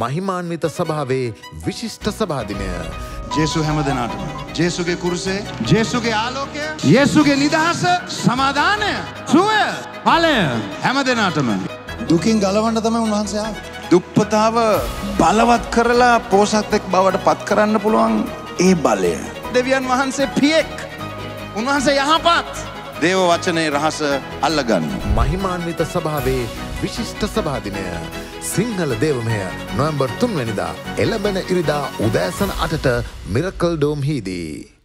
මහිමාන්විත සභාවේ විශිෂ්ට සභාදිනය. ජේසු හැම දෙනාටම. ජේසුගේ කුරුසේ ජේසුගේ ආලෝකය යේසුගේ නිදහස සමාධානය සුවය පලය හැම දෙනාටම. දුකින් ගලවන්න තමයි උන්වහන්සේ ආවේ. දුප්පතාව බලවත් කරලා පෝසත්තෙක් බවට පත් කරන්න පුළුවන් ඒ බලය. දෙවියන් වහන්සේ පියෙක් උන්වහන්සේ යහපත් දේව වචනය රහස අල්ලගන්න. මහිමාන්විත සභාවේ විශිෂ්ට සභාදිනය. සිංහල දේවමය නොවම්බර් තුන්වැනිදා එළබෙන ඉරිදා උදෑසන අටට මිරකල් ඩෝම් හිදී.